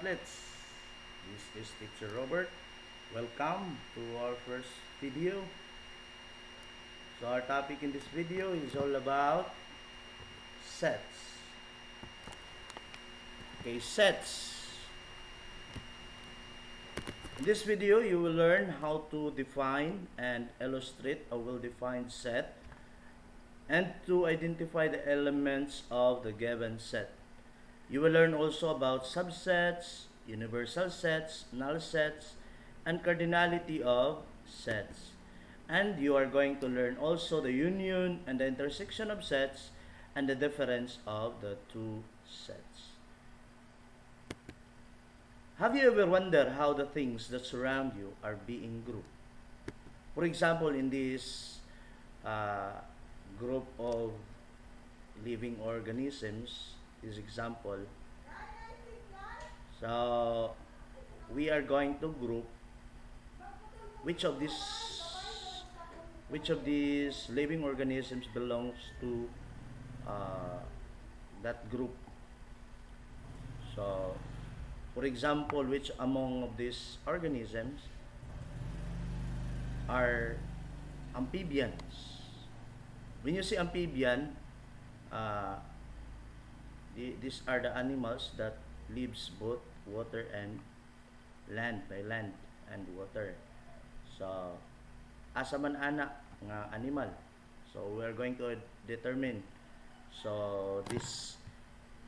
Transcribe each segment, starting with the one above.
Kamatlets, this is Teacher Robert. Welcome to our first video. So our topic in this video is all about sets. Okay, sets. In this video, you will learn how to define and illustrate a well-defined set and to identify the elements of the given set. You will learn also about subsets, universal sets, null sets, and cardinality of sets. And you are going to learn also the union and the intersection of sets and the difference of the two sets. Have you ever wondered how the things that surround you are being grouped? For example, in this uh, group of living organisms, this example. So, we are going to group which of these which of these living organisms belongs to uh, that group. So, for example, which among of these organisms are amphibians? When you say amphibian, uh, these are the animals that lives both water and land by land and water. So asa man ana nga animal. So we are going to determine. So this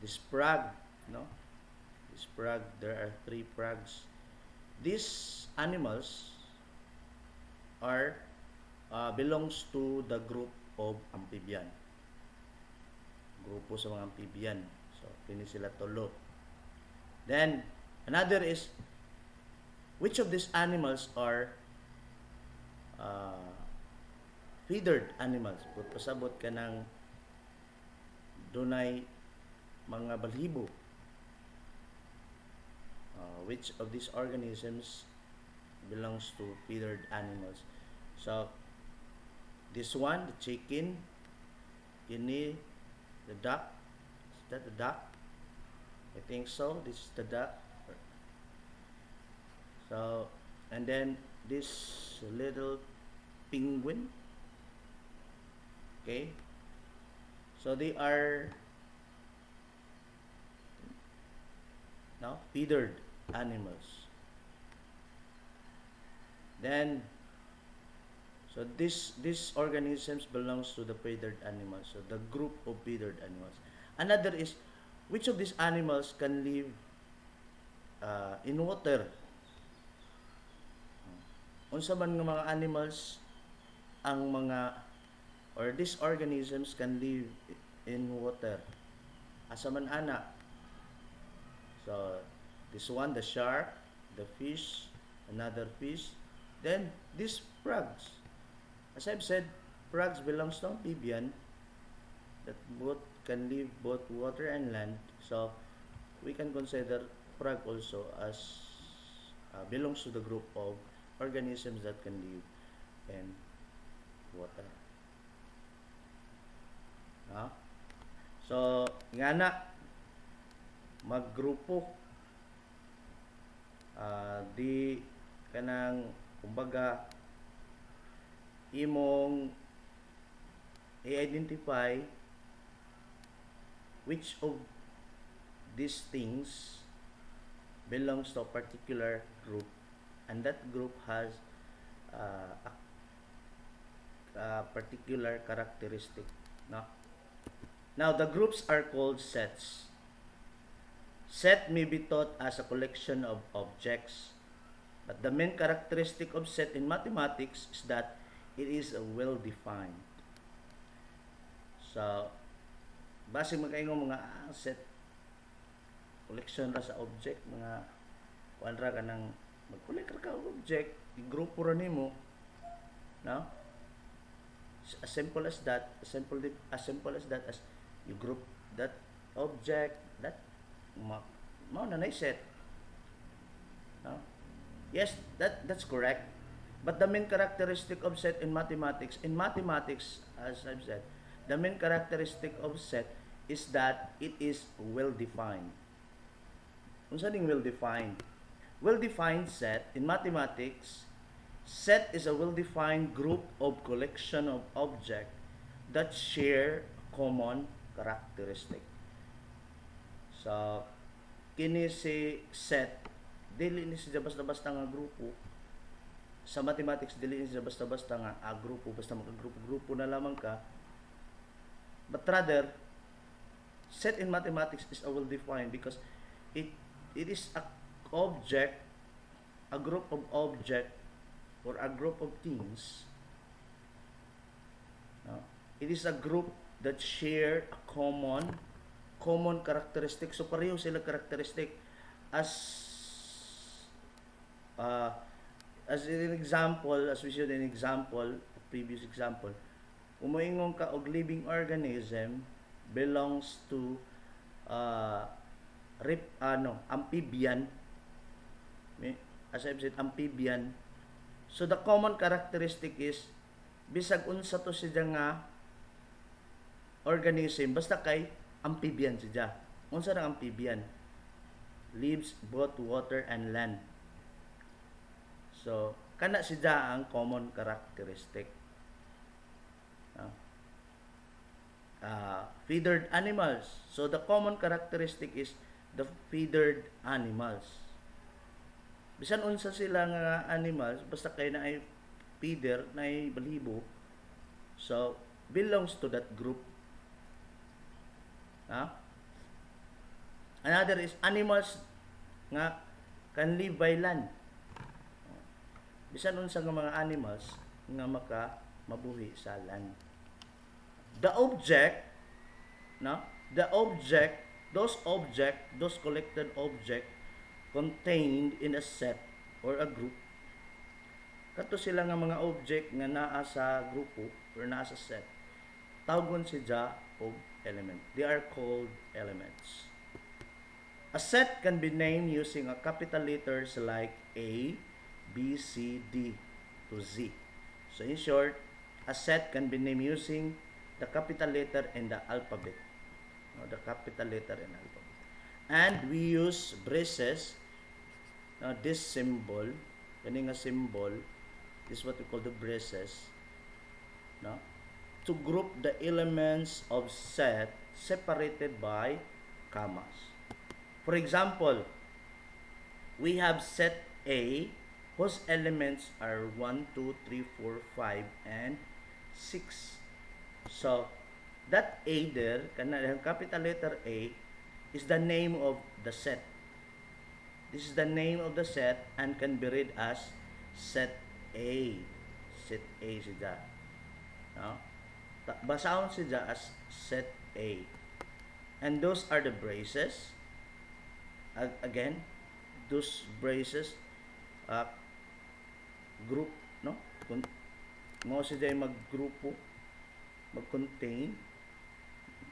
this frog no? This frog there are three frogs these animals are uh, belongs to the group of amphibian grupo sa mga amphibian. So, kini sila tulo. Then, another is, which of these animals are uh, feathered animals? Kung ka ng dunay mga balhibo. Uh, which of these organisms belongs to feathered animals? So, this one, the chicken, ini the duck. Is that the duck? I think so. This is the duck. So, and then this little penguin. Okay. So they are now feathered animals. Then So this this organisms belongs to the feathered animals. So the group of feathered animals. Another is which of these animals can live uh, in water? Unsa man nga mga animals ang mga or these organisms can live in water? Asa man ana? So this one the shark, the fish, another fish, then these frogs As I've said, frogs belongs to amphibian that both can live both water and land. So we can consider frog also as uh, belongs to the group of organisms that can live in water. Ha? So, nga na, maggrupo uh, di kanang kumbaga imong i-identify which of these things belongs to a particular group and that group has uh, a, a particular characteristic no? now the groups are called sets set may be thought as a collection of objects but the main characteristic of set in mathematics is that it is a well-defined. So, base magkaingong mga asset, collection ra sa object, mga kuan ra ka ng mag-collect ka object, i-grupo ra nimo, no? As simple as that, as simple, as simple as that, as you group that object, that, ma, ma na set. No? Yes, that that's correct. But the main characteristic of set in mathematics, in mathematics, as I've said, the main characteristic of set is that it is well defined. Unsa ning well-defined? Well-defined set in mathematics, set is a well-defined group of collection of object that share common characteristic. So, kini si set dili ni siya basta-basta nga grupo sa mathematics dili siya basta-basta nga a grupo basta magka-grupo-grupo na lamang ka. But rather set in mathematics is a well defined because it it is a object a group of object or a group of things. No? it is a group that share a common common characteristic. So pareho sila characteristic as uh, as an example as we showed an example previous example umoingon ka og living organism belongs to uh, rip, ano, amphibian. As I've said, amphibian. So the common characteristic is bisag unsa to siya nga organism basta kay amphibian siya. Unsa ang amphibian? Lives both water and land. So kana siya ang common characteristic. Uh, uh, feathered animals. So the common characteristic is the feathered animals. Bisan unsa sila nga animals, basta kay na ay feeder, na ay balibo, so belongs to that group. Ha? Another is animals nga can live by land. Bisan unsa nga mga animals nga maka mabuhi sa land. The object no? The object those object those collected object contained in a set or a group. Kato sila nga mga object nga naa sa grupo or naa sa set. Tawgon siya og element. They are called elements. A set can be named using a capital letters like a b c d to z so in short a set can be named using the capital letter in the alphabet. The capital letter in alphabet. And we use braces. Now, this symbol, kani nga symbol, is what we call the braces. No? To group the elements of set separated by commas. For example, we have set A whose elements are 1, 2, 3, 4, 5, and 6. So, that A there, capital letter A, is the name of the set. This is the name of the set and can be read as set A. Set A siya. No? Basahon siya as set A. And those are the braces. Again, those braces uh, group, no? Kung mo siya maggrupo mag-contain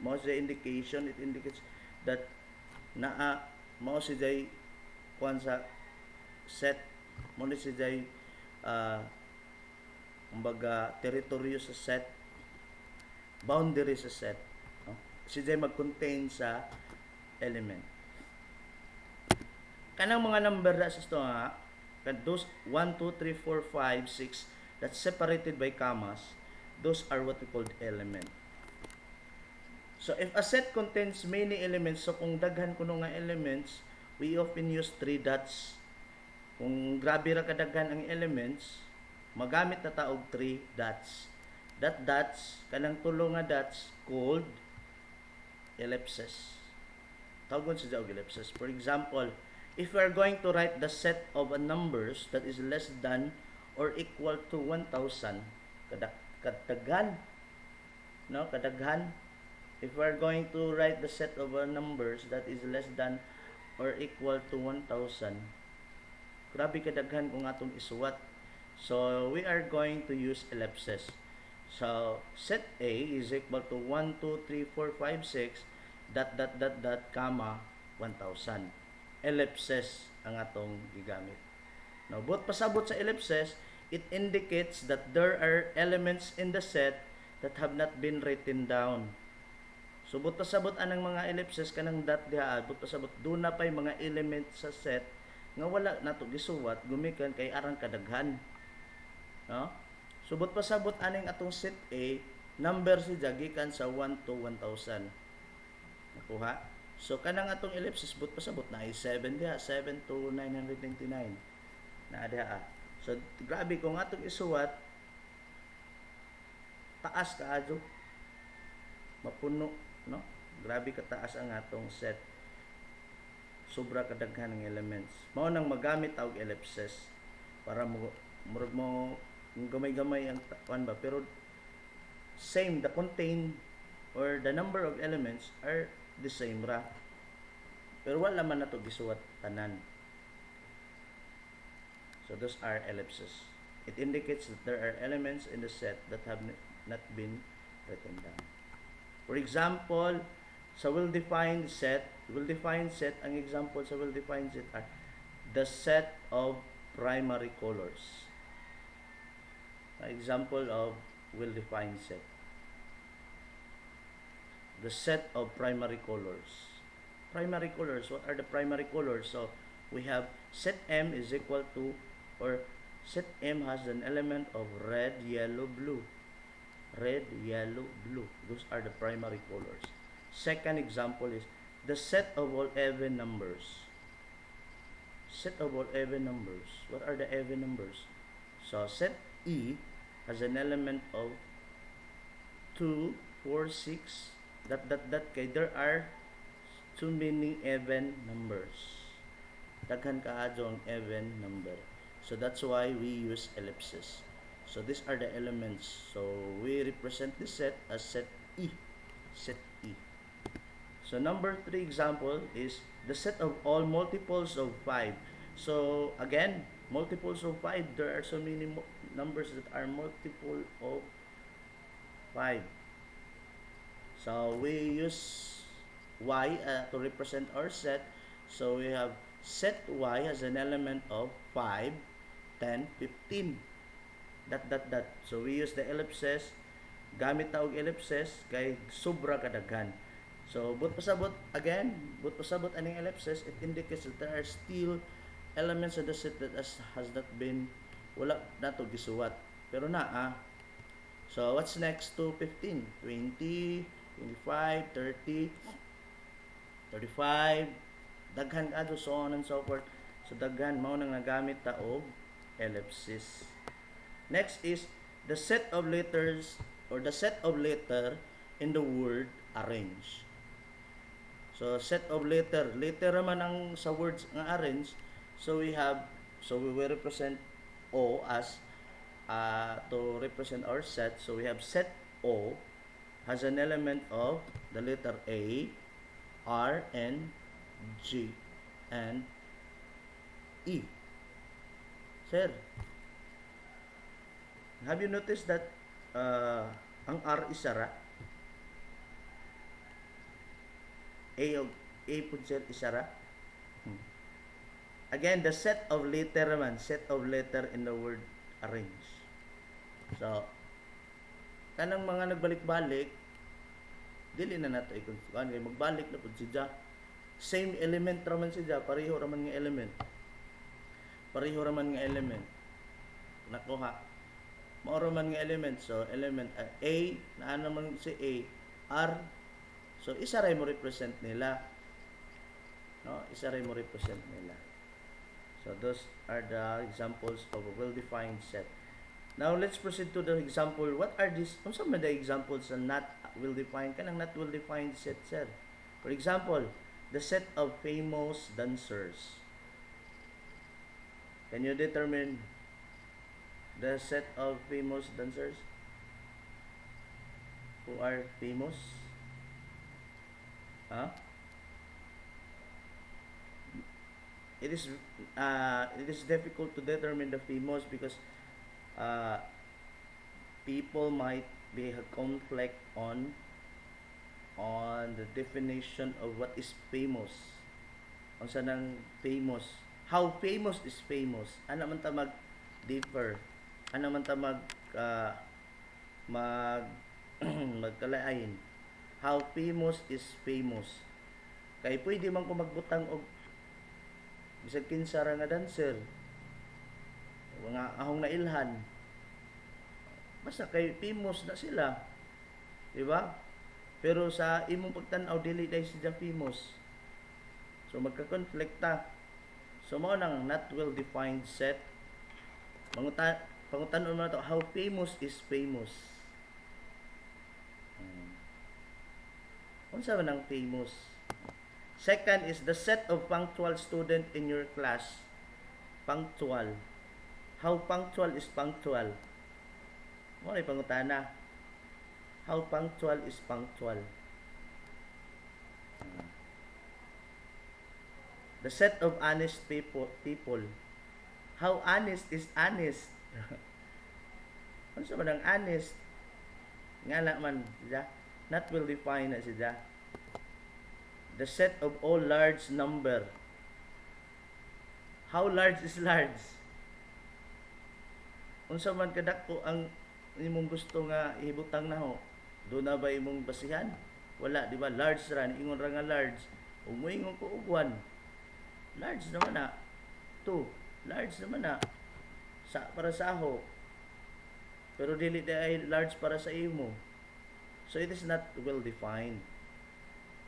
mo sa indication it indicates that naa mo si jay kuan sa set mo ni si jay uh, kumbaga teritoryo sa set boundary sa set no? si jay mag-contain sa element kanang mga number na sa ito nga those 1, 2, 3, 4, 5, 6 that's separated by commas those are what we call element. So if a set contains many elements, so kung daghan kuno nga elements, we often use three dots. Kung grabe ra kadaghan ang elements, magamit na taog three dots. That dots, kanang tulo nga dots called ellipses. Tawagon sa ellipses. For example, if we are going to write the set of numbers that is less than or equal to 1,000, kadak kadaghan no kadaghan if we are going to write the set of numbers that is less than or equal to 1000 grabe kadaghan kung atong isuwat. So we are going to use ellipses. So set A is equal to 1 2 3 4 5 6 dot dot dot dot comma 1000 ellipses ang atong gigamit now but pasabot sa ellipses it indicates that there are elements in the set that have not been written down. So but pasabot anang mga ellipses kanang dot diha, but pasabot do na pay mga element sa set nga wala nato gisuwat gumikan kay arang kadaghan. No? So but pasabot aning atong set A, number si gikan sa 1 to 1000. Nakuha? So kanang atong ellipses but pasabot na ay 7 diha, 7 to 999. Na diha. So grabe kung atong isuwat taas kaadyo mapuno no? Grabe ka taas ang atong set. Sobra kadaghan ng elements. Mao nang magamit og ellipses para mo murag mo gamay-gamay ang kuan ba? Pero same the contain or the number of elements are ra pero wala man nato gisuwat tanan so those are ellipses it indicates that there are elements in the set that have not been written down For example, sa well-defined set, well-defined set, ang example sa well-defined set are the set of primary colors. An example of well-defined set. The set of primary colors. Primary colors, what are the primary colors? So, we have set M is equal to, or set M has an element of red, yellow, blue red, yellow, blue. Those are the primary colors. Second example is the set of all even numbers. Set of all even numbers. What are the even numbers? So set E has an element of 2, 4, 6, that, that, that, kay there are too many even numbers. Daghan kaadyo ang even number. So that's why we use ellipses. So these are the elements. So we represent this set as set E. Set E. So number three example is the set of all multiples of 5. So again, multiples of 5, there are so many numbers that are multiple of 5. So we use y uh, to represent our set. So we have set y as an element of 5, 10, 15 dot dot dot. So we use the ellipses. Gamit ta og ellipses kay sobra kadaghan so but pasabot again but pasabot aning ellipses it indicates that there are still elements of the set that has, has not been wala nato gisuwat. Pero na ah. So what's next to 15 20 25 30 35 daghan adto so on and so forth so daghan mao nang nagamit ta og ellipsis Next is the set of letters or the set of letter in the word arrange. So set of letter, letter man ang sa words nga arrange. So we have so we will represent O as uh, to represent our set. So we have set O has an element of the letter A, R, N, G, and E. Sir, Have you noticed that uh, ang R is sara? A A po sir is sara? Hmm. Again, the set of letter man, set of letter in the word arrange. So, kanang mga nagbalik-balik, dili na nato ikon kay magbalik na pud siya. Same element ra man siya, pareho ra man nga element. Pareho ra man nga element. Nakuha Mauro man nga element. So, element uh, A, na ano man si A, R. So, isa rin mo represent nila. No? Isa rin mo represent nila. So, those are the examples of a well-defined set. Now, let's proceed to the example. What are these? Kung saan the examples na not well-defined? Kanang not well-defined set, sir. For example, the set of famous dancers. Can you determine the set of famous dancers who are famous huh? it is uh, it is difficult to determine the famous because uh, people might a conflict on on the definition of what is famous unsa nang famous how famous is famous ana man ta mag differ ano man ta mag uh, mag magkalain How famous is famous. Kay pwede man ko magbutang og bisag kinsa ra nga dancer. Mga ahong na ilhan. Basta kay famous na sila. Di ba? Pero sa imong pagtan-aw dili dai sila famous. So magka-conflict ta. So mao nang not well defined set. Mangutan pangutan-on mo na to how famous is famous. Hmm. Unsa man ang famous? Second is the set of punctual student in your class. Punctual. How punctual is punctual? Mo ay pangutana. How punctual is punctual? The set of honest people. people. How honest is honest? ano sa man ang honest? Nga na man, siya. Not well defined na siya the set of all large number. How large is large? Unsa man kadako ang imong gusto nga ihibutang naho? Do na ba imong basihan? Wala, di ba? Large ra ingon ra nga large. Umuingon ko og one. Large naman na. Two. Large naman na. Sa para sa aho. Pero dili ay large para sa imo. So it is not well defined.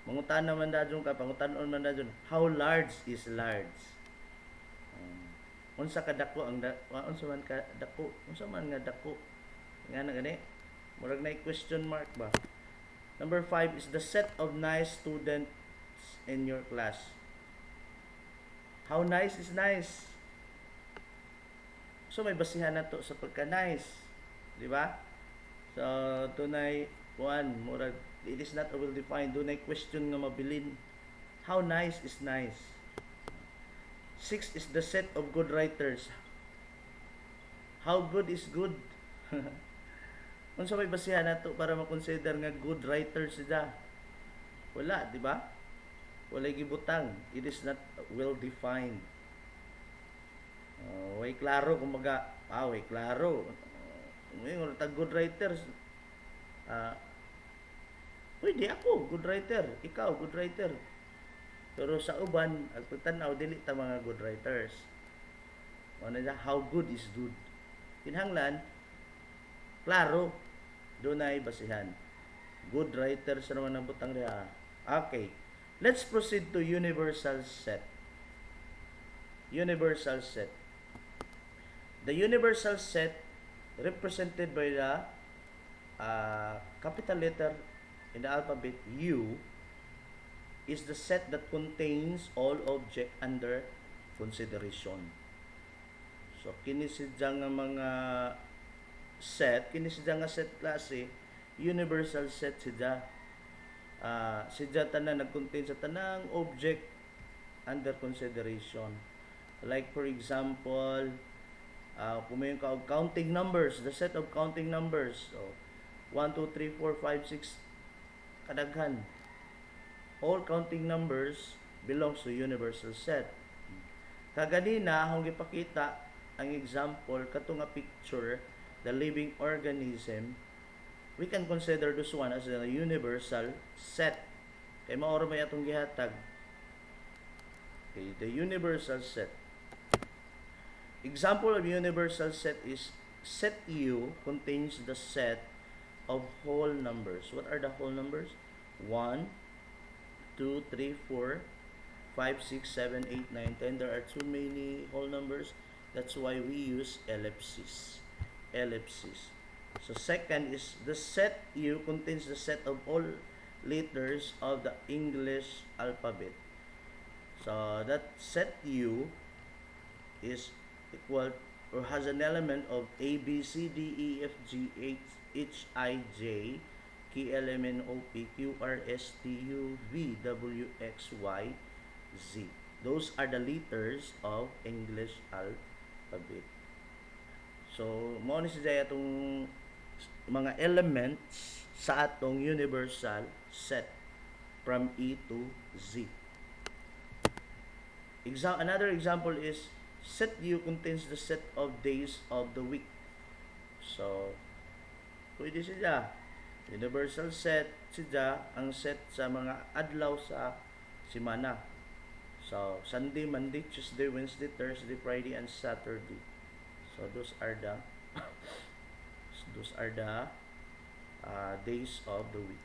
Mangutan naman da ka, pangutanon man da how large is large? Um, unsa ka dako ang da, unsa man ka dako? Unsa man nga dako? Nga na gani? Murag na question mark ba? Number five is the set of nice students in your class. How nice is nice? So may basihan na to sa pagka nice. Di ba? So tunay kuan murag it is not well defined dunay question nga mabilin how nice is nice six is the set of good writers how good is good unsa may basihan nato para ma-consider nga good writer sila wala di ba wala gibutang it is not well defined uh, way klaro kumaga ah way klaro uh, tag good writers uh, Pwede ako, good writer. Ikaw, good writer. Pero sa uban, ang pagtanaw, dili ta mga good writers. Ano na, how good is good. Kinhanglan, klaro, doon ay basihan. Good writer sa naman ang butang niya. Okay. Let's proceed to universal set. Universal set. The universal set represented by the uh, capital letter in the alphabet U is the set that contains all object under consideration. So kini sidya nga mga set, kini sidya nga set klase, universal set sidya. Uh, sidya tanan nag-contain sa tanang object under consideration. Like for example, uh, kung may counting numbers, the set of counting numbers. So, 1, 2, 3, 4, 5, 6, kadaghan. All counting numbers belongs to universal set. Kaganina, akong gipakita ang example, kato nga picture, the living organism, we can consider this one as a universal set. Kay maoro may atong gihatag. Okay, the universal set. Example of universal set is set U contains the set of whole numbers. What are the whole numbers? 1, 2, 3, 4, 5, 6, 7, 8, 9, 10. There are too many whole numbers. That's why we use ellipses. Ellipses. So second is the set U contains the set of all letters of the English alphabet. So that set U is equal or has an element of A, B, C, D, E, F, G, H, H, I, J, K, L, M, N, O, P, Q, R, S, T, U, V, W, X, Y, Z. Those are the letters of English alphabet. So, mo ni siya itong mga elements sa atong universal set from E to Z. Exam another example is set U contains the set of days of the week. So, pwede sila. Universal set siya ang set sa mga adlaw sa simana. So, Sunday, Monday, Tuesday, Wednesday, Thursday, Friday, and Saturday. So, those are the those are the uh, days of the week.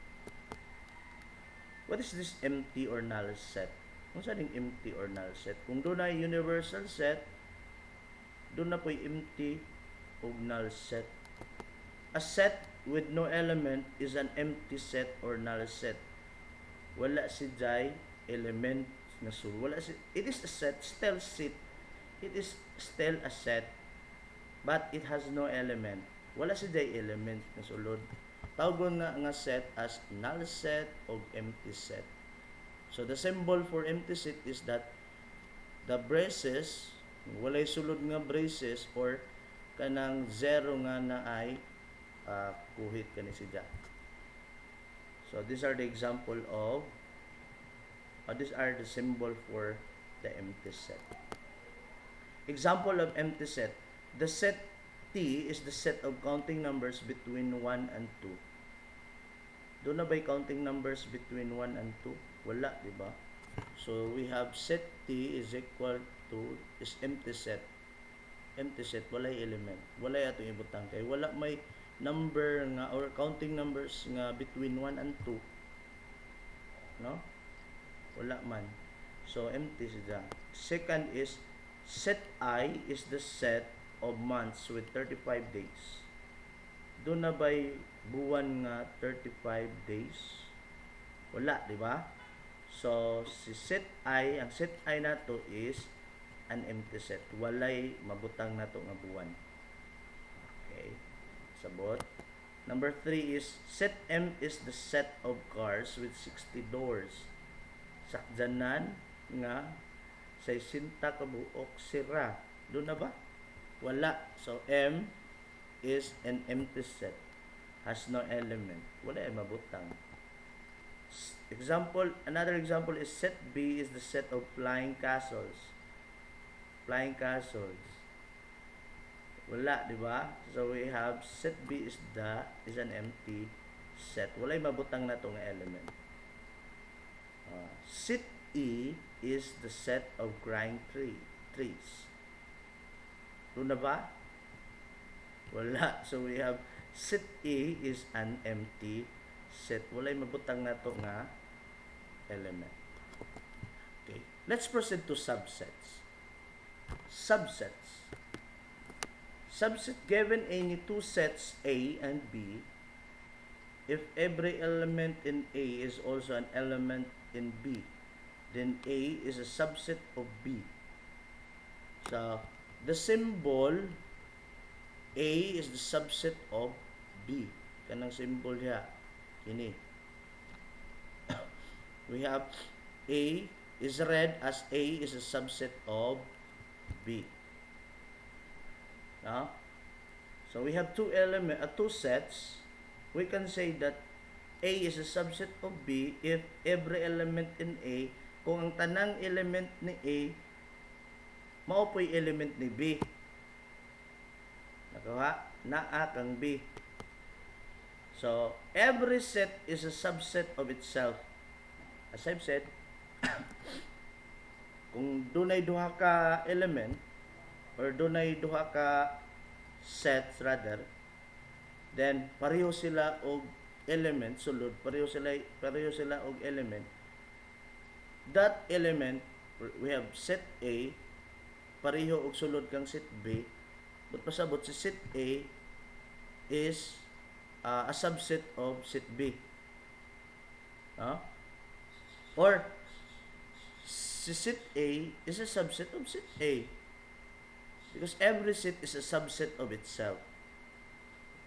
What is this empty or null set? Kung saan yung empty or null set? Kung doon ay universal set, doon na po yung empty o null set. A set with no element is an empty set or null set. Wala si Jai element na sul. Wala si it is a set, still set. It is still a set but it has no element. Wala si Jai element na sulod. Tawag na nga set as null set o empty set. So the symbol for empty set is that the braces, walay sulod nga braces or kanang zero nga na ay uh, kuhit kani siya. So these are the example of uh, these are the symbol for the empty set. Example of empty set. The set T is the set of counting numbers between 1 and 2. Doon na ba'y counting numbers between 1 and 2? Wala, di ba? So, we have set T is equal to is empty set. Empty set, walay element. Walay ato ibutang kay wala may number nga or counting numbers nga between 1 and 2. No? Wala man. So, empty siya. Second is set I is the set of months with 35 days. Doon na ba'y buwan nga 35 days? Wala, di ba? So, si set I, ang set I na to is an empty set. Walay mabutang na to nga buwan. Okay. Sabot. Number 3 is set M is the set of cars with 60 doors. Sakjanan nga sa sinta kabuok sira. Doon na ba? Wala. So, M is an empty set. Has no element. Wala ay mabutang. Example, another example is set B is the set of flying castles. Flying castles. Wala, di ba? So we have set B is the is an empty set. Wala mabutang na tong element. Uh, set E is the set of growing tree, trees. Doon na ba? Wala. So we have set E is an empty set. Walay mabutang na to nga element. Okay. Let's proceed to subsets. Subsets. Subset given any two sets A and B if every element in A is also an element in B then A is a subset of B. So, the symbol A is the subset of B. Kanang symbol niya. Kini. We have A is read as A is a subset of B. No? So we have two element, uh, two sets. We can say that A is a subset of B if every element in A, kung ang tanang element ni A, mao po'y element ni B. Nakuha? Naa kang B. So, every set is a subset of itself. As I've said, kung dunay duha ka element, or dunay duha ka sets rather, then pareho sila og element sulod, pareho sila pareho sila og element. That element we have set A pareho og sulod kang set B. But pasabot si set A is uh, a subset of set B. Huh? Or si set A is a subset of set A. Because every set is a subset of itself.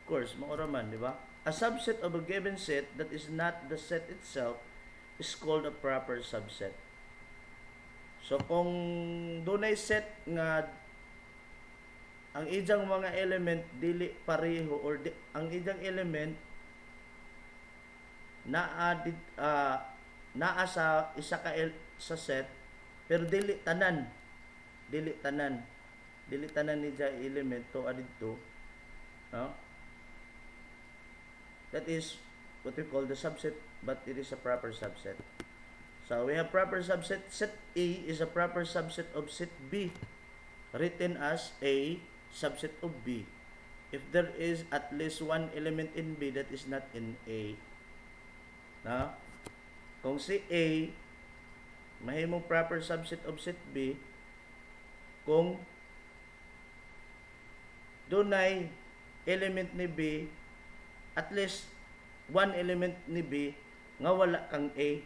Of course, maura man, di ba? A subset of a given set that is not the set itself is called a proper subset. So kung dunay set nga ang ijang mga element dili pareho or di, ang ijang element naa uh, uh, naa sa isa ka el, sa set pero dili tanan. Dili tanan. Dili tanan ni ja element to adito no? That is what we call the subset, but it is a proper subset. So we have proper subset. Set A is a proper subset of set B, written as A subset of B. If there is at least one element in B that is not in A. Na? Kung si A mahimong proper subset of set B kung dunay element ni B at least one element ni B nga wala kang A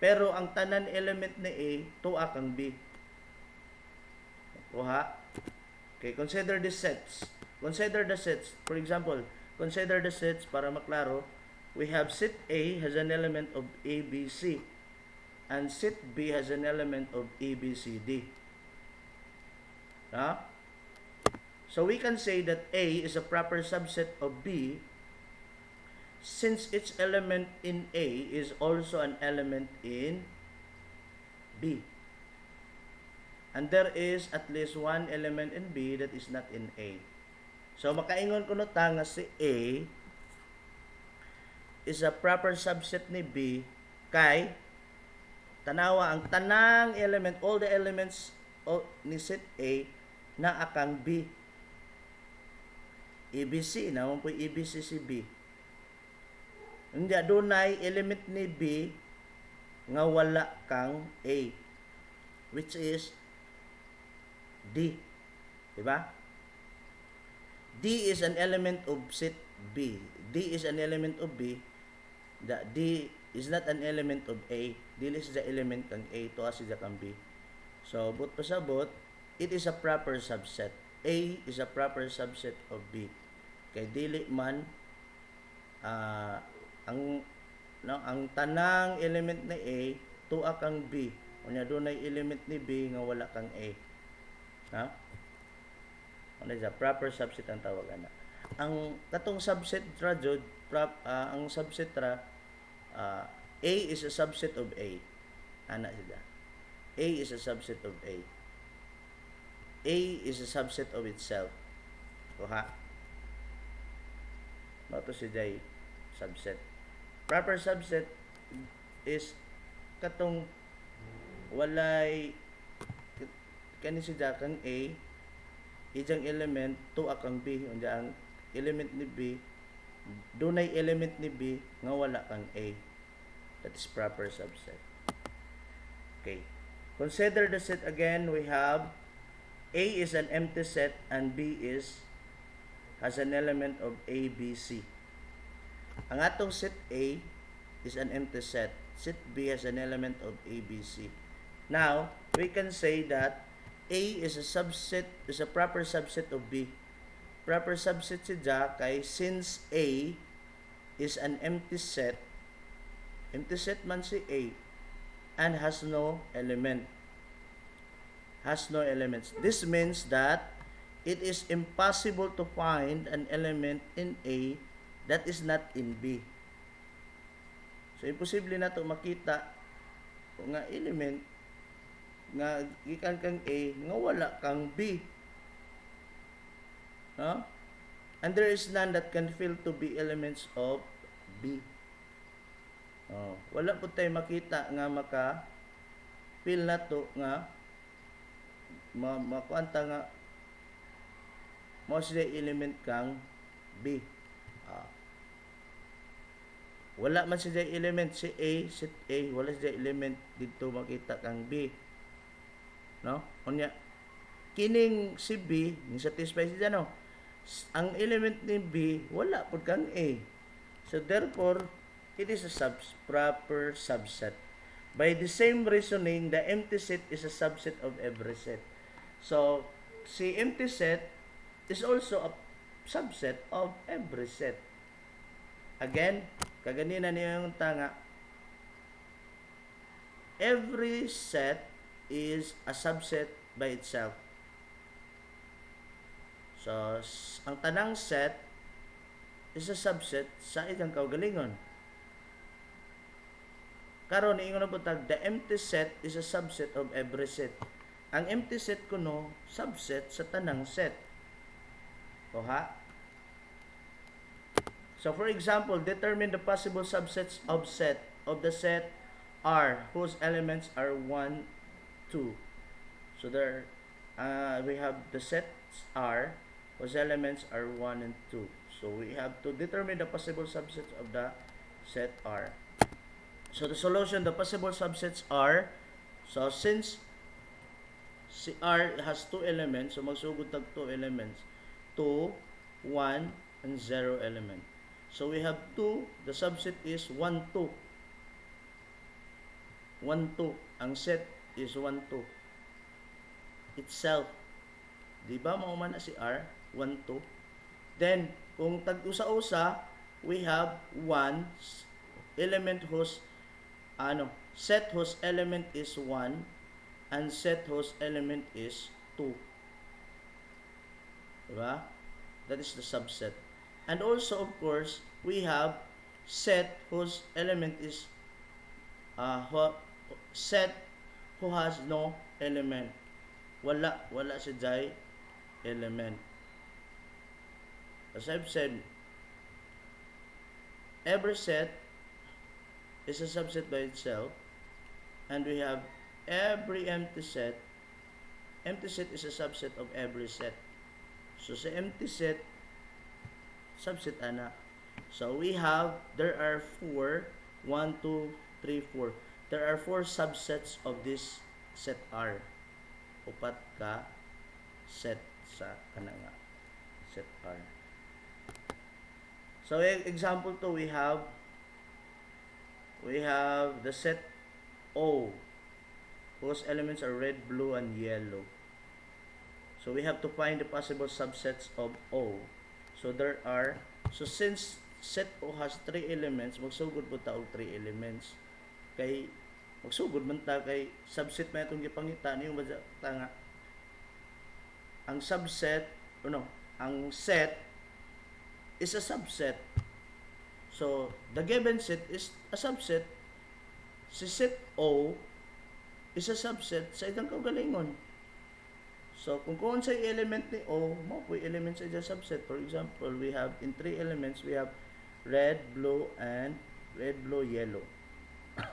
pero ang tanan element ni A tuwa kang B Kuha. Okay, consider the sets. Consider the sets. For example, consider the sets para maklaro. We have set A has an element of A, B, C. And set B has an element of A, B, C, D. Huh? So we can say that A is a proper subset of B since its element in A is also an element in B. And there is at least one element in B that is not in A. So makaingon ko no ta si A is a proper subset ni B kay tanawa ang tanang element all the elements o, ni set A na akang B. ABC na po ABC si B. Hindi adunay element ni B nga wala kang A which is D. Diba? D is an element of set B. D is an element of B. The D is not an element of A. D is the element kang A to as is kang B. So, but pasabot, it is a proper subset. A is a proper subset of B. Kay dili man uh, ang no, ang tanang element na A tuwa kang B. Unya dunay element ni B nga wala kang A. Ha? Ano siya? Proper subset ang tawag ana. Ang katong subset ra jud, prop, uh, ang subset ra uh, A is a subset of A. Ana siya. A is a subset of A. A is a subset of itself. Kuha. Mato si Jay subset. Proper subset is katong walay kani si kang A ijang element to akang B. Unya ang element ni B? Dunay element ni B nga wala kang A. That is proper subset. Okay. Consider the set again. We have A is an empty set and B is has an element of A, B, C. Ang atong set A is an empty set. Set B has an element of A, B, C. Now, we can say that A is a subset, is a proper subset of B. Proper subset si Ja kay since A is an empty set, empty set man si A, and has no element. Has no elements. This means that it is impossible to find an element in A that is not B. So, imposible na to makita nga element nga gikan kang A nga wala kang B. No? And there is none that can fail to be elements of B. Oh, wala po tayo makita nga maka feel na to nga ma makuanta nga mo sila element kang B. Wala man sila element si A, set A, wala sila element dito makita kang B. No? Unya, kining si B, ni satisfy siya no? Ang element ni B, wala pud kang A. So therefore, it is a sub proper subset. By the same reasoning, the empty set is a subset of every set. So, si empty set is also a subset of every set. Again, kaganina niyo yung tanga. Every set is a subset by itself. So, ang tanang set is a subset sa ilang kaugalingon. Karon ingon na butag, the empty set is a subset of every set. Ang empty set kuno subset sa tanang set. O ha? So for example, determine the possible subsets of set of the set R whose elements are 1, 2. So there uh, we have the sets R whose elements are 1 and 2. So we have to determine the possible subsets of the set R. So the solution, the possible subsets are, so since si R has two elements, so magsugod tag two elements, 2, 1, and 0 element. So we have 2, the subset is 1, 2. 1, 2. Ang set is 1, 2. Itself. Di ba mauma na si R? 1, 2. Then, kung tag-usa-usa, we have 1 element whose ano, set whose element is 1 and set whose element is 2. Diba? That is the subset. And also, of course, we have set whose element is uh, set who has no element. Wala, wala si Jai element. As I've said, every set is a subset by itself and we have every empty set empty set is a subset of every set so sa empty set subset ana so we have there are four one two three four there are four subsets of this set R upat ka set sa nga set R so example to we have we have the set O whose elements are red, blue, and yellow. So we have to find the possible subsets of O. So there are, so since set O has three elements, magsugod po ta og three elements. Kay, magsugod man ta kay subset man itong gipangita niyo ta nga. Ang subset, ano, ang set is a subset So, the given set is a subset. Si set O is a subset sa itang kaugalingon. So, kung kung sa element ni O, mo po element sa subset. For example, we have, in three elements, we have red, blue, and red, blue, yellow.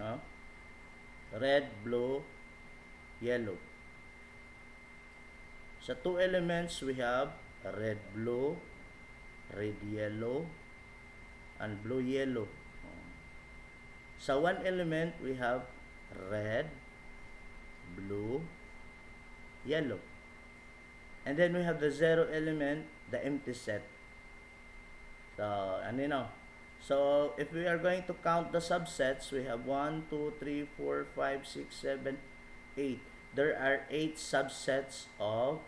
no? Red, blue, yellow. Sa two elements, we have red, blue, red yellow and blue yellow sa one element we have red blue yellow and then we have the zero element the empty set so and you know so if we are going to count the subsets we have 1 2 3 4 5 6 7 8 there are 8 subsets of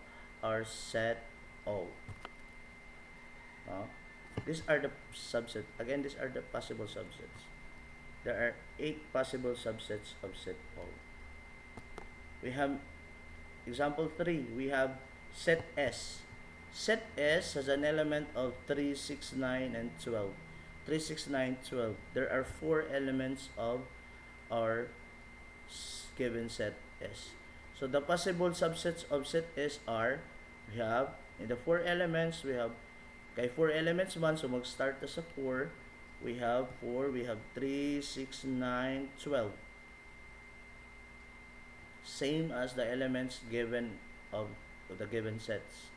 our set O Uh, these are the subsets. Again, these are the possible subsets. There are eight possible subsets of set O. We have example 3. We have set S. Set S has an element of 3, 6, 9, and 12. 3, 6, 9, 12. There are four elements of our given set S. So the possible subsets of set S are, we have, in the four elements, we have Kay 4 elements man, so mag-start sa 4. We have 4, we have 3, 6, 9, 12. Same as the elements given of, the given sets.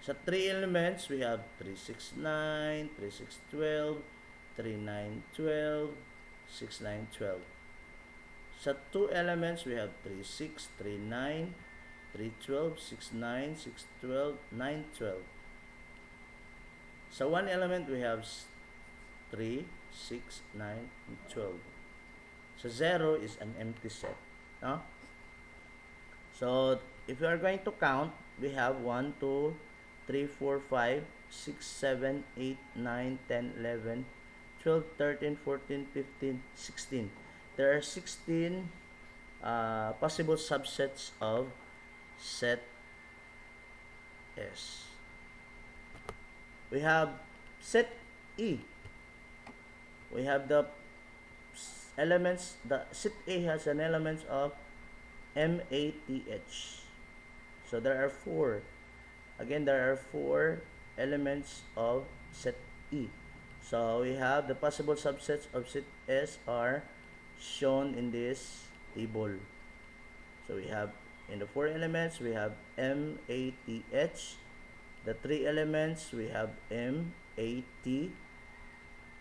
Sa 3 elements, we have 3, 6, 9, 3, 6, 12, 3, 9, 12, 6, 9, 12. Sa 2 elements, we have 3, 6, 3, 9, 3, 12, 6, 9, 6, 12, 9, 12. So one element we have 3, 6, 9, and 12. So 0 is an empty set. No? So if we are going to count, we have 1, 2, 3, 4, 5, 6, 7, 8, 9, 10, 11, 12, 13, 14, 15, 16. There are 16 uh, possible subsets of set S we have set E. We have the elements, the set A has an element of MATH. So there are four. Again, there are four elements of set E. So we have the possible subsets of set S are shown in this table. So we have in the four elements we have M A T H. The three elements we have M A T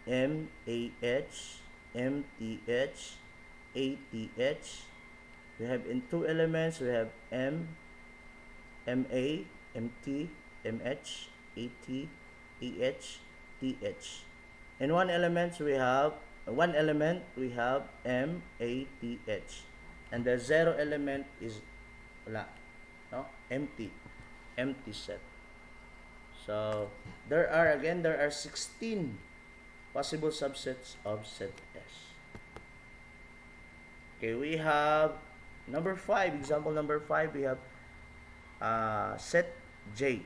M A H M T H A T H. We have in two elements we have M M A M T M H A T E H T H. In one element we have one element we have M A T H. And the zero element is wala no empty empty set. So there are again there are 16 possible subsets of set S. Okay we have number 5 example number 5 we have uh, set J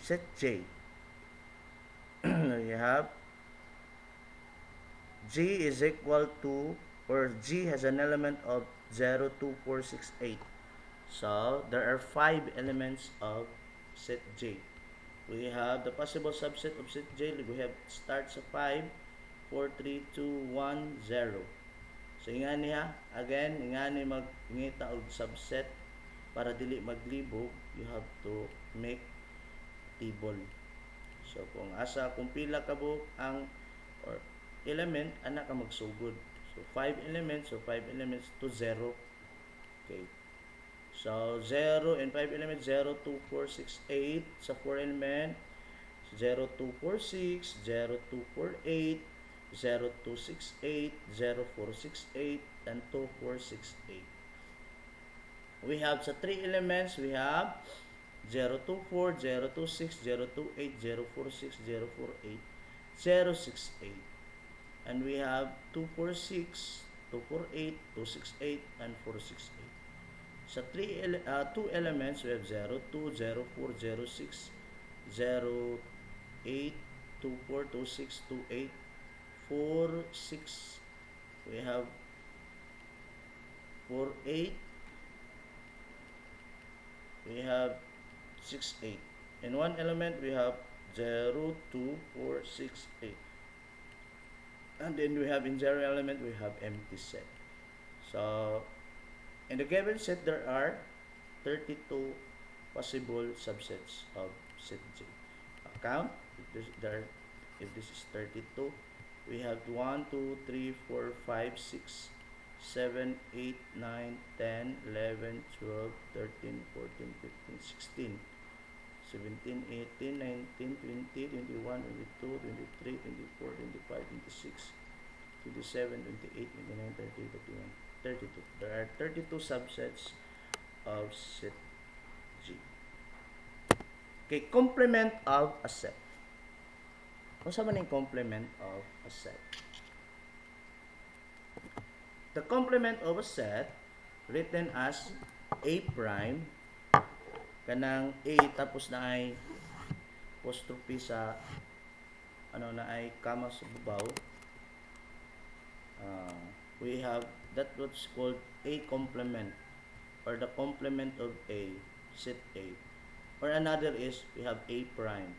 set J we have G is equal to or G has an element of 0, 2, 4, 6, 8. So, there are 5 elements of set J. We have the possible subset of set J. We have start sa 5, 4, 3, 2, 1, 0. So, nga niya, again, nga ni magngita og subset para dili maglibog, you have to make table. So, kung asa, kung pila ka bu ang or element, anak ka magsugod. So, 5 elements, so 5 elements to 0. Okay. So, 0 and 5 elements, 0, 2, 4, 6, 8 sa 4 element. 0, 2, 4, 6, 0, 2, 4, 8, 0, 2, 6, 8, 0, 4, 6, 8, and 2, 4, 6, 8. We have sa 3 elements, we have 0, 2, 4, 0, 2, 6, 0, 2, 8, 0, 4, 6, 0, 4, 8, 0, 6, 8. And we have 246, 248, 268, and 468. Sa three ele uh, two elements, we have 0, 2, 0, 4, 0, 6, 0, 8, 2, 4, 2, 6, 2, 8, 4, 6. We have 4, 8. We have 6, 8. In one element, we have 0, 2, 4, 6, 8 and then we have in zero element we have empty set so in the given set there are 32 possible subsets of set J count if this there if this is 32 we have 1 2 3 4 5 6 7 8 9 10 11 12 13 14 15 16 17, 18, 19, 20, 21, 22, 23, 24, 25, 26, 27, 28, 29, 30, 31, 32. There are 32 subsets of set G. Okay, complement of a set. Kung sa man complement of a set? The complement of a set written as A prime kanang A tapos na ay apostrophe sa ano na ay kama sa babaw. Uh, we have that what's called A complement or the complement of A set A. Or another is we have A prime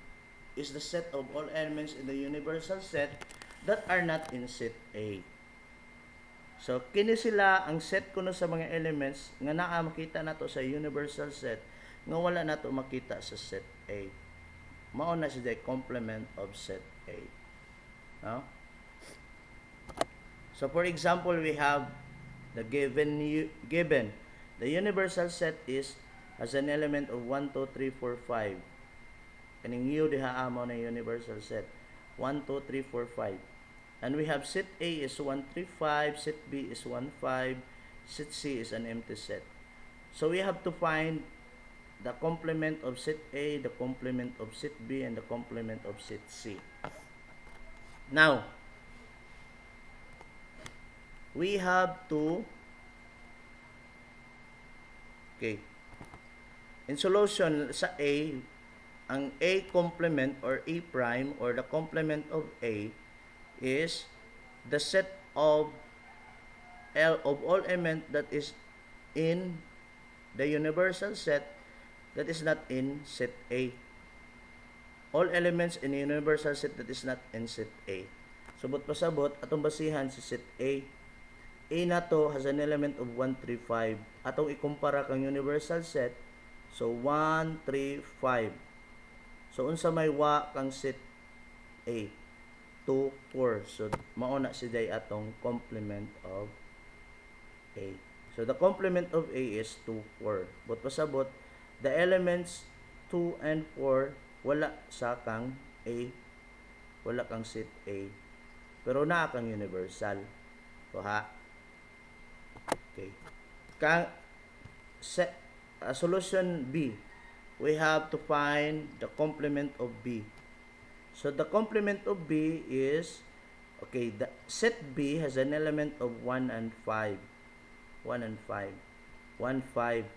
is the set of all elements in the universal set that are not in set A So, kini sila ang set kuno sa mga elements nga naa makita nato sa universal set nga wala na to makita sa set A. Mao na siya complement of set A. No? So for example, we have the given given the universal set is has an element of 1 2 3 4 5. Kaning u diha amo na universal set. 1 2 3 4 5. And we have set A is 1 3 5, set B is 1 5, set C is an empty set. So we have to find the complement of set A, the complement of set B, and the complement of set C. Now, we have to, okay, in solution sa A, ang A complement or A prime or the complement of A is the set of L of all element that is in the universal set that is not in set A. all elements in a universal set that is not in set A. Subot pa sabot, atong basihan si set A. A na to has an element of 1, 3, 5. Atong ikumpara kang universal set, so 1, 3, 5. So unsa may wa kang set A? 2, 4. So mauna si day atong complement of A. So the complement of A is 2, 4. But pasabot, the elements 2 and 4 wala sa kang A. Wala kang set A. Pero naa kang universal. So ha. Okay. Kang set, uh, solution B, we have to find the complement of B. So the complement of B is okay, the set B has an element of 1 and 5. 1 and 5. 1 5.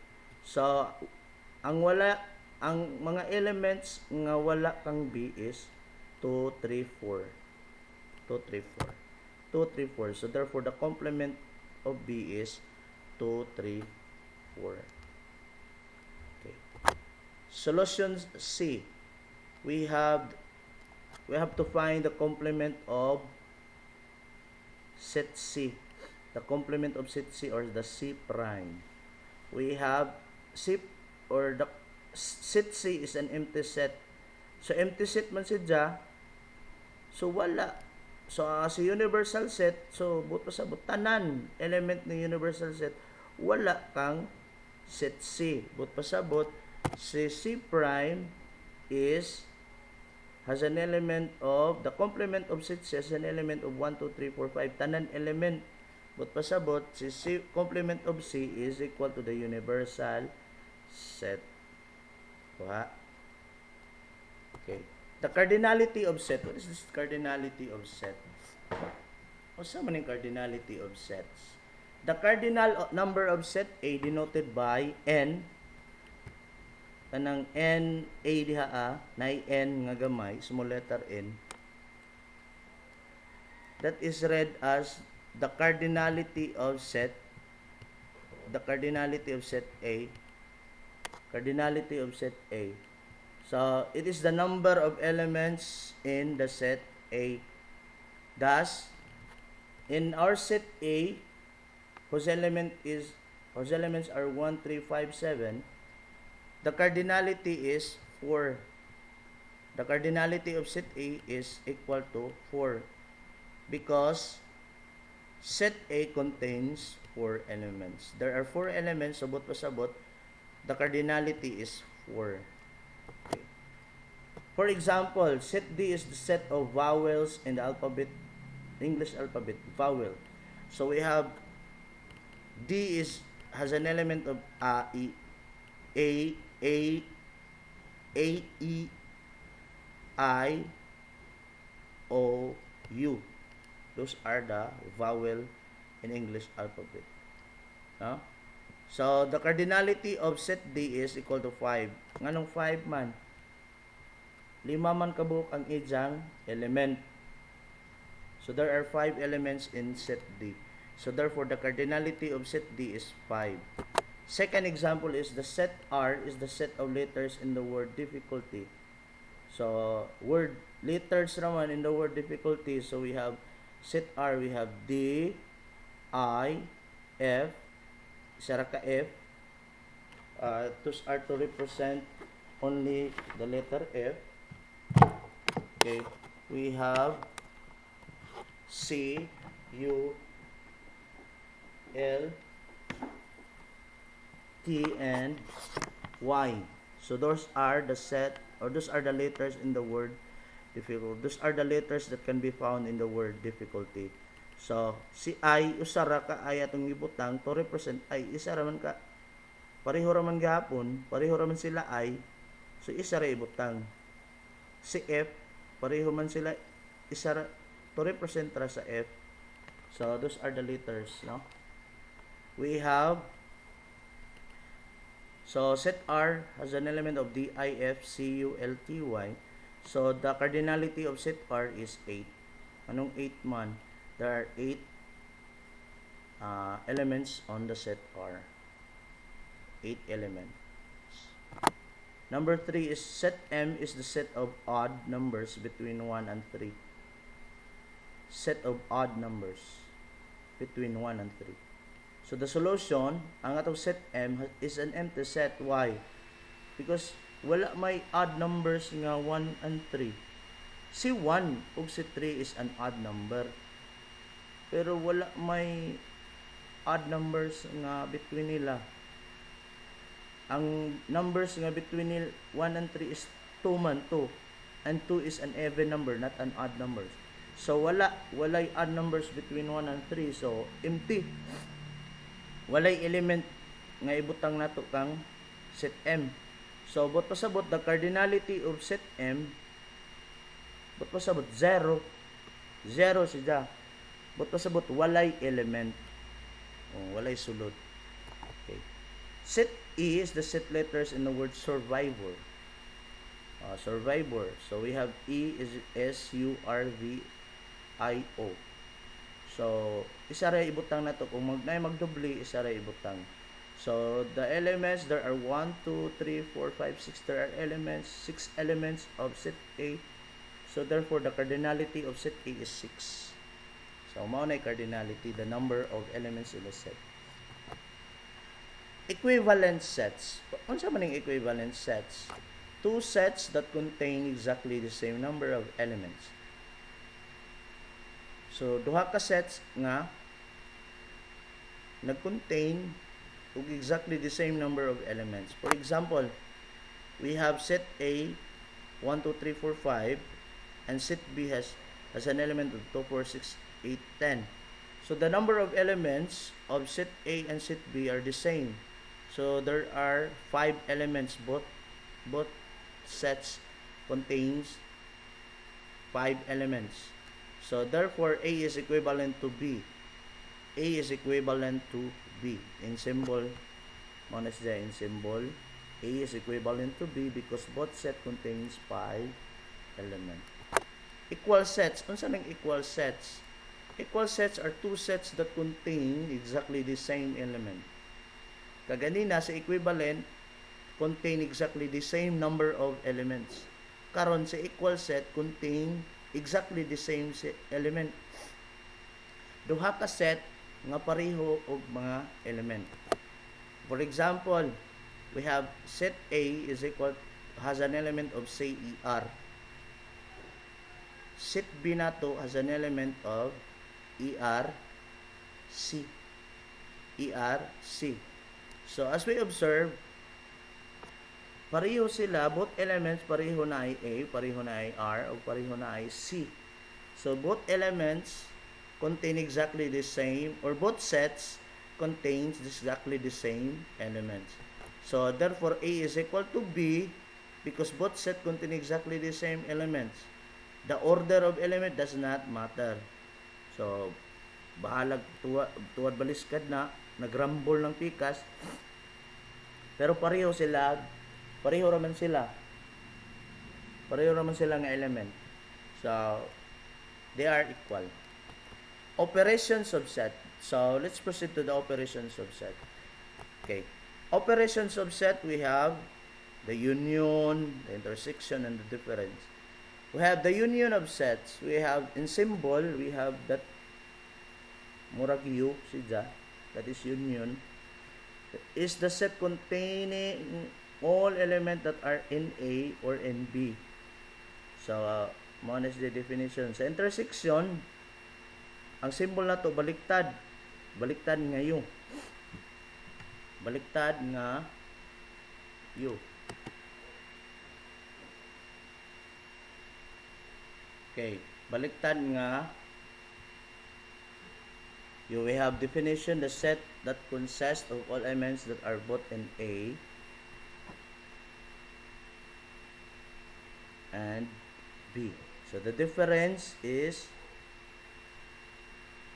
So ang wala ang mga elements nga wala kang B is 2 3 4. 2 3 4. 2 3 4. So therefore the complement of B is 2 3 4. Solution C. We have we have to find the complement of set C. The complement of set C or the C prime. We have C or the set C is an empty set. So empty set man siya. So wala. So uh, sa universal set, so buto sa tanan element ng universal set, wala kang set C. But pasabot, si C prime is has an element of, the complement of C has an element of 1, 2, 3, 4, 5, tanan element. But pasabot, si C, complement of C is equal to the universal set. Kuha. Okay. The cardinality of set. What is this cardinality of set? O sa man cardinality of sets? The cardinal number of set A denoted by N kanang N A diha a na N nga gamay small letter N. That is read as the cardinality of set the cardinality of set A cardinality of set A. So it is the number of elements in the set A. Thus in our set A whose element is whose elements are 1 3 5 7 the cardinality is 4 the cardinality of set A is equal to 4 because set A contains 4 elements. There are 4 elements sabot pa sabot the cardinality is 4 okay. for example set D is the set of vowels in the alphabet English alphabet vowel. So we have D is has an element of A, E, A, A, A, E, I, O, U. Those are the vowel in English alphabet. No? So, the cardinality of set D is equal to 5. Nganong 5 man? Lima man kabuk ang ijang element. So, there are 5 elements in set D. So, therefore, the cardinality of set D is 5. Second example is the set R is the set of letters in the word difficulty. So, word letters naman in the word difficulty. So, we have set R, we have D, I, F, isa ka F. Uh, those are to represent only the letter F. Okay. We have C, U, L, T, and Y. So those are the set, or those are the letters in the word difficult. Those are the letters that can be found in the word difficulty. So, si I, usara ka ay atong gibutang to represent I, isa raman ka. Pareho raman gahapon, pareho raman sila I, so isa ra ibutang. Si F, pareho man sila, isa to represent ra sa F. So, those are the letters, no? We have So set R has an element of D, I, F, C, U, L, T, Y. So the cardinality of set R is 8. Anong 8 man? There are 8 uh, elements on the set R. 8 elements. Number 3 is set M is the set of odd numbers between 1 and 3. Set of odd numbers between 1 and 3. So the solution, ang atong set M is an empty set. Why? Because wala may odd numbers nga 1 and 3. Si 1 ug si 3 is an odd number. Pero wala may odd numbers nga between nila. Ang numbers nga between nil 1 and 3 is 2 man 2. And 2 is an even number, not an odd number. So wala walay odd numbers between 1 and 3. So empty. Walay element nga ibutang nato kang set M. So but pasabot the cardinality of set M but pasabot 0. 0 siya. But pasabot walay element. Oh, walay sulod. Okay. Set E is the set letters in the word survivor. Uh, survivor. So we have E is S U R V I O. So isa ra ibutang nato kung mag nay magdubli isa ra ibutang. So the elements there are 1 2 3 4 5 6 there are elements 6 elements of set A. So therefore the cardinality of set A is 6. So mao na cardinality the number of elements in a set. Equivalent sets. Unsa man ang equivalent sets? Two sets that contain exactly the same number of elements. So duha ka sets nga nag-contain exactly the same number of elements. For example, we have set A 1 2 3 4 5 and set B has has an element of 2 4 6 8 10. So the number of elements of set A and set B are the same. So there are five elements both both sets contains five elements. So therefore A is equivalent to B. A is equivalent to B in symbol. Monas dyan in symbol. A is equivalent to B because both set contains five elements. Equal sets. Unsa nang equal sets? Equal sets are two sets that contain exactly the same element. Kaganina sa equivalent contain exactly the same number of elements. Karon sa equal set contain exactly the same element. Duha ka set nga pareho og mga element. For example, we have set A is equal has an element of say ER. Set B nato has an element of ER C. ER C. So as we observe, pareho sila, both elements pareho na ay A, pareho na ay R, o pareho na ay C. So both elements contain exactly the same, or both sets contains exactly the same elements. So therefore A is equal to B because both set contain exactly the same elements. The order of element does not matter. So bahalag tuwa, tuwad baliskad na nagrambol ng pikas pero pareho sila pareho raman sila pareho raman sila nga element so they are equal operations of set so let's proceed to the operations of set okay. Operations of set we have the union the intersection and the difference. We have the union of sets. We have in symbol we have that murag U siya that is union is the set containing all element that are in A or in B. So uh, is the definition. Sa intersection ang symbol na to baliktad. Baliktad nga U baliktad nga U okay baliktad nga You we have definition the set that consists of all elements that are both in A and B. So the difference is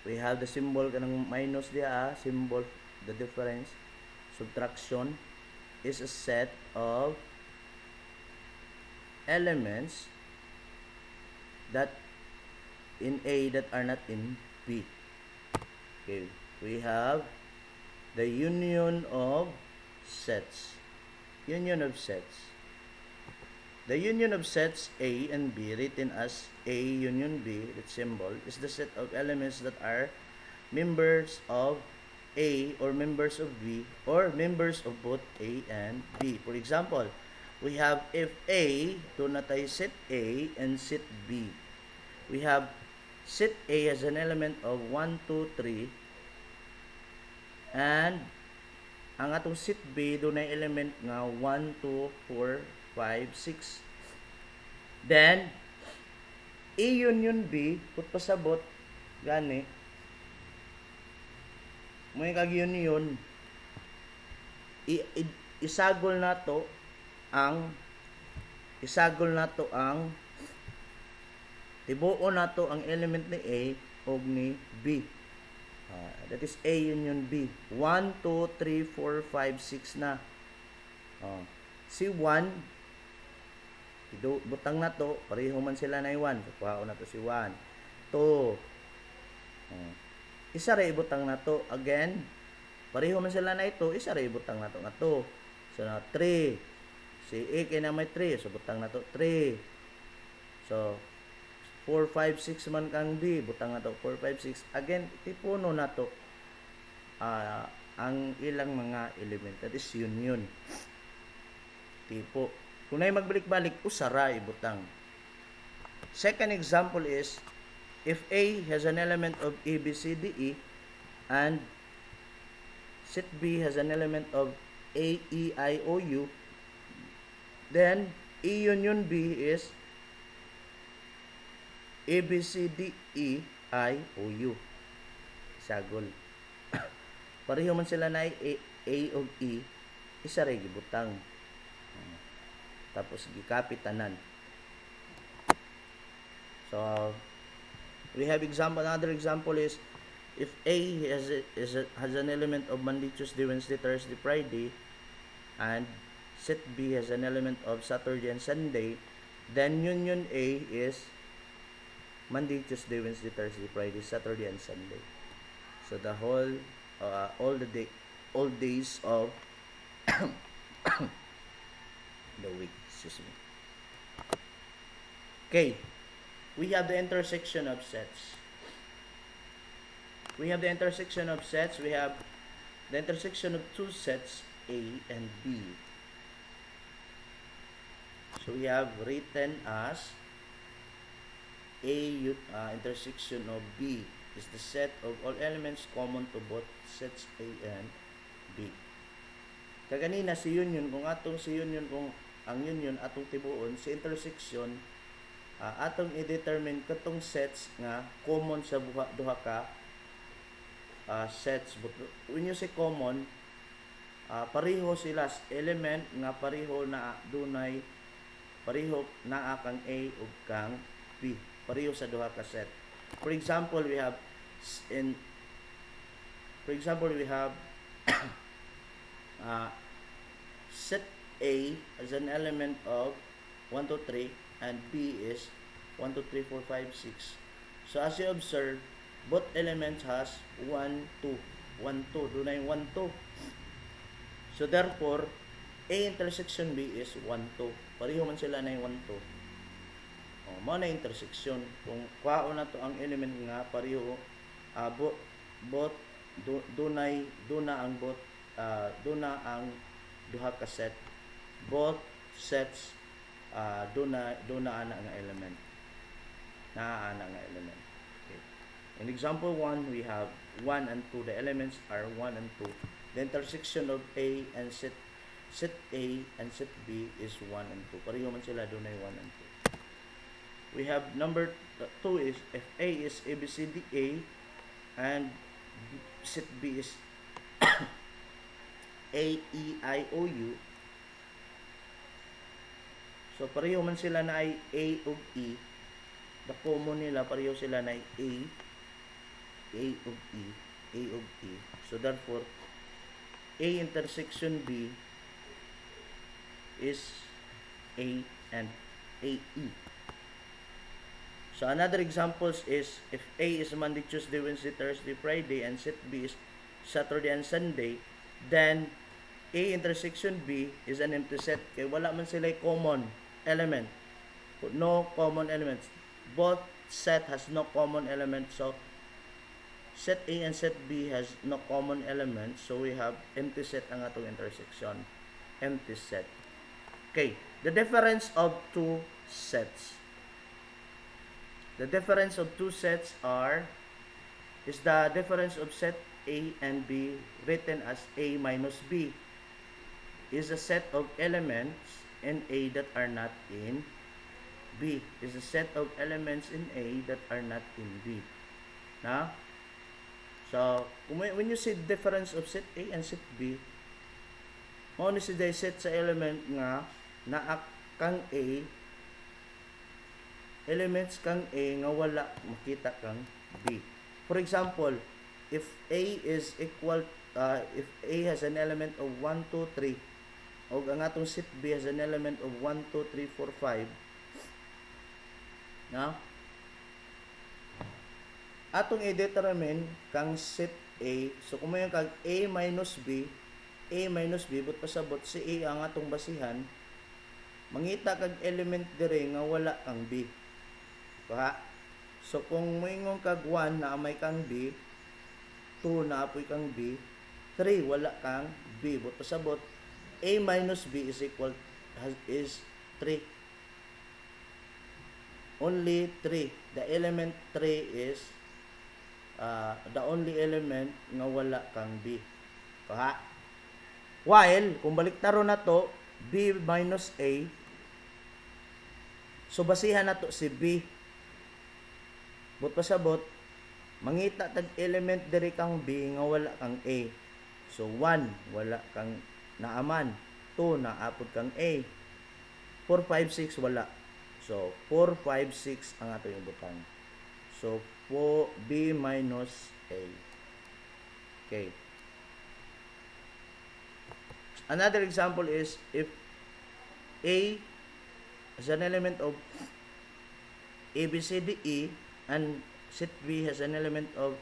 we have the symbol kanang minus dia symbol the difference subtraction is a set of elements that in A that are not in B. Okay, we have the union of sets. Union of sets. The union of sets A and B written as A union B, its symbol, is the set of elements that are members of A or members of B or members of both A and B. For example, we have if A, doon na tayo set A and set B. We have set A as an element of 1, 2, 3 and ang atong set B doon na element nga 1, 2, 4, 5, 6. Then, A union B, put pasabot, gani, may kag union, i, i, isagol na to ang isagol na to ang tibuo na to ang element ni A o ni B. Uh, that is A union B. 1, 2, 3, 4, 5, 6 na. Uh, si 1, Ido, butang na to, pareho man sila na 1. Kuha na to si 1. 2. Uh, isa rin ibutang na to. Again, pareho man sila na ito, isa rin ibutang na to nga to. So, na 3. Si A kay na may 3. So, butang na to 3. So, 4, 5, 6 man kang B. Butang na to 4, 5, 6. Again, tipuno na to. Uh, ang ilang mga element. That is union. Tipo. Kung na magbalik-balik, usara ibutang. Second example is, if A has an element of A, B, C, D, E, and set B has an element of A, E, I, O, U, then E union B is A, B, C, D, E, I, O, U. Sagol. Pareho man sila na A, A o E, isa rin gibutang tapos gikapit tanan. So we have example another example is if A has is has an element of Monday, Tuesday, Wednesday, Thursday, Friday and set B has an element of Saturday and Sunday then union A is Monday, Tuesday, Wednesday, Thursday, Friday, Saturday and Sunday. So the whole uh, all the day all days of the week excuse me. Okay, we have the intersection of sets. We have the intersection of sets. We have the intersection of two sets, A and B. So we have written as A uh, intersection of B is the set of all elements common to both sets A and B. Kaganina si union, kung atong si union, kung ang union atong tibuon sa intersection uh, atong i-determine katong sets nga common sa buha, duha ka uh, sets. But when you say common uh, pareho sila element nga pareho na dunay pareho na kang A ug kang B. Pareho sa duha ka set. For example we have in for example we have uh, set A as an element of 1, 2, 3 and B is 1, 2, 3, 4, 5, 6. So as you observe, both elements has 1, 2. 1, 2. Doon na yung 1, 2. So therefore, A intersection B is 1, 2. Pareho man sila na yung 1, 2. Oh, mo na intersection. Kung kwao na to ang element nga pareho uh, bo, both do, dunay do na ang both uh, do na ang duha ka set both sets uh, do na do na ana nga element. Na ana nga element. Okay. in example 1 we have 1 and 2 the elements are 1 and 2 the intersection of A and set set A and set B is 1 and 2 pareho man sila do na 1 and 2 we have number 2 is if A is A B C D A and set B is A E I O U So pareho man sila na ay A ug E. The common nila pareho sila na ay A A ug E, A ug E. So therefore A intersection B is A and AE. So another examples is if A is Monday, Tuesday, Wednesday, Thursday, Friday and set B is Saturday and Sunday, then A intersection B is an empty set kay wala man sila common element. No common elements. Both set has no common element. So, set A and set B has no common element. So, we have empty set ang atong intersection. Empty set. Okay. The difference of two sets. The difference of two sets are is the difference of set A and B written as A minus B is a set of elements in A that are not in B. Is a set of elements in A that are not in B. Na? So, when you see difference of set A and set B, mo ni si set sa element nga naa kang A elements kang A nga wala makita kang B. For example, if A is equal uh, if A has an element of 1 2 3 o ang atong set B has an element of 1, 2, 3, 4, 5 na? Atong i-determine kang set A. So kung may kag A minus B A minus B but pasabot si A ang atong basihan. Mangita kag element dire nga wala kang B. Ha so kung moingon kag 1 na may kang B. 2 na apoy kang B. 3 wala kang B but pasabot A minus B is equal has, is 3. Only 3. The element 3 is uh, the only element nga wala kang B. Kaha? While, kung baliktaro na to, B minus A, so basihan na to si B. But pasabot, mangita tag element diri kang B nga wala kang A. So 1, wala kang naaman. 2 naapod kang A. 4, 5, 6 wala. So 4, 5, 6 ang ato yung butang. So 4, B minus A. Okay. Another example is if A is an element of A, B, C, D, E and set B has an element of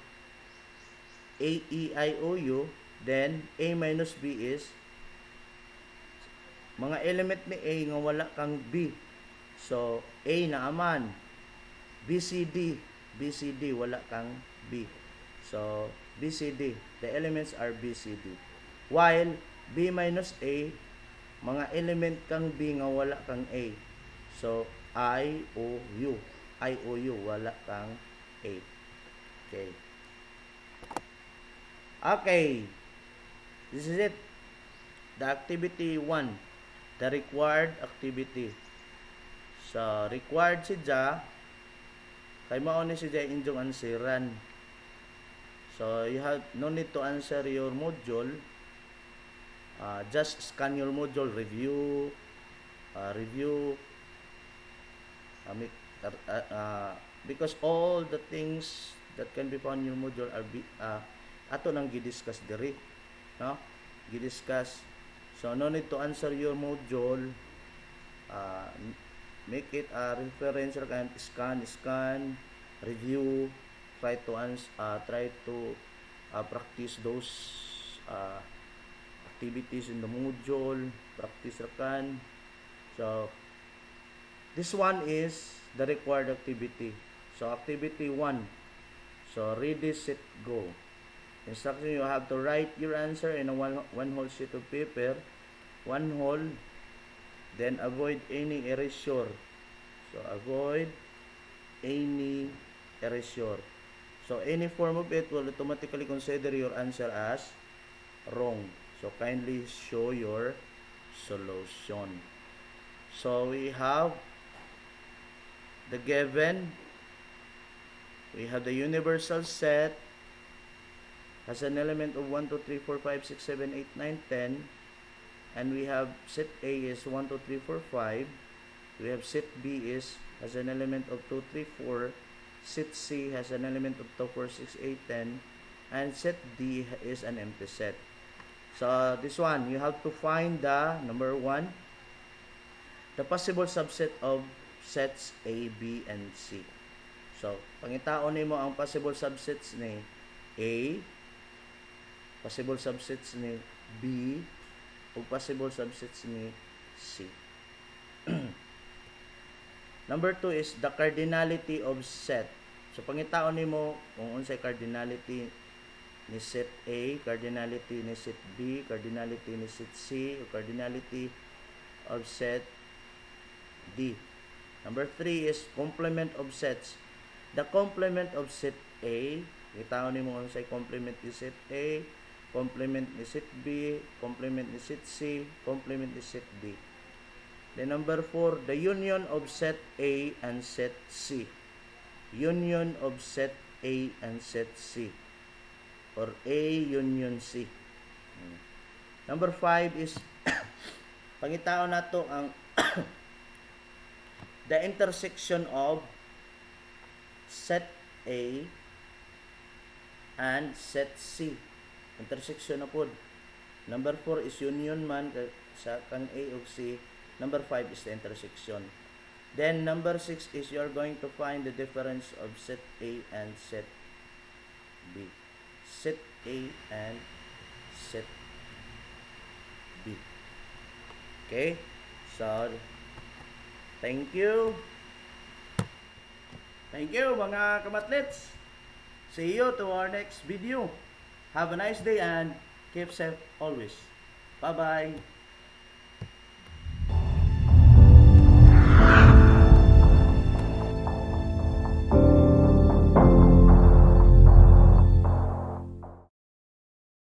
A, E, I, O, U then A minus B is mga element ni A nga wala kang B. So, A na aman. BCD. BCD, wala kang B. So, BCD. The elements are BCD. While, B minus A, mga element kang B nga wala kang A. So, I, O, U. I, O, U, wala kang A. Okay. Okay. This is it. The activity 1 the required activity. So, required si Ja, kay mao ni si Ja inyong answeran. So, you have no need to answer your module. Uh, just scan your module, review, uh, review, uh, make, uh, uh, because all the things that can be found in your module are be, uh, ato nang gidiscuss diri no gidiscuss So, no need to answer your module. Uh, make it a reference and scan, scan, review, try to ans uh, try to uh, practice those uh, activities in the module, practice rakan. So, this one is the required activity. So, activity 1. So, ready, set, go. Instruction, you have to write your answer in a one, one whole sheet of paper. One hole then avoid any erasure. So avoid any erasure. So any form of it will automatically consider your answer as wrong. So kindly show your solution. So we have the given. We have the universal set has an element of 1 2 3 4 5 6 7 8 9 10 and we have set A is 1, 2, 3, 4, 5. We have set B is has an element of 2, 3, 4. Set C has an element of 2, 4, 6, 8, 10. And set D is an empty set. So this one, you have to find the number 1, the possible subset of sets A, B, and C. So, pangitaon mo ang possible subsets ni A, possible subsets ni B, ug possible subsets ni C. Number two is the cardinality of set. So pangitaon nimo kung unsay cardinality ni set A, cardinality ni set B, cardinality ni set C, o cardinality of set D. Number three is complement of sets. The complement of set A, itaon nimo unsay complement ni set A, complement ni set B, complement ni set C, complement ni set D. Then number 4, the union of set A and set C. Union of set A and set C. Or A union C. Hmm. Number 5 is pangitaon nato ang the intersection of set A and set C. Intersection na pod. Number 4 is union man sa kang A ug C. Number 5 is the intersection. Then number 6 is you're going to find the difference of set A and set B. Set A and set B. Okay? So, thank you. Thank you mga kamatlits. See you to our next video. Have a nice day and keep safe always. Bye-bye.